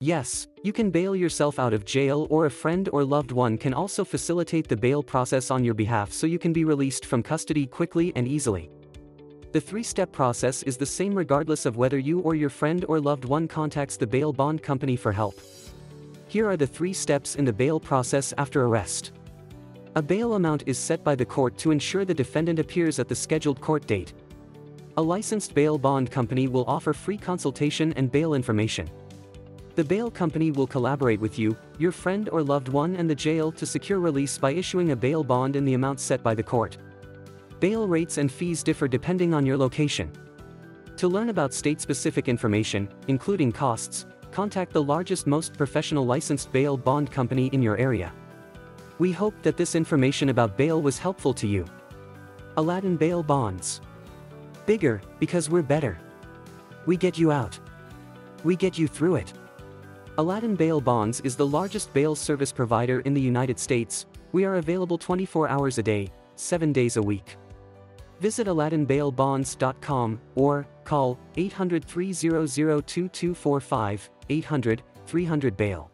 Yes, you can bail yourself out of jail or a friend or loved one can also facilitate the bail process on your behalf so you can be released from custody quickly and easily. The three-step process is the same regardless of whether you or your friend or loved one contacts the bail bond company for help. Here are the three steps in the bail process after arrest. A bail amount is set by the court to ensure the defendant appears at the scheduled court date. A licensed bail bond company will offer free consultation and bail information. The bail company will collaborate with you, your friend or loved one and the jail to secure release by issuing a bail bond in the amount set by the court. Bail rates and fees differ depending on your location. To learn about state-specific information, including costs, contact the largest most professional licensed bail bond company in your area. We hope that this information about bail was helpful to you. Aladdin Bail Bonds. Bigger, because we're better. We get you out. We get you through it. Aladdin Bail Bonds is the largest bail service provider in the United States. We are available 24 hours a day, 7 days a week. Visit aladdinbailbonds.com or call 800 300 2245 800 300 bail.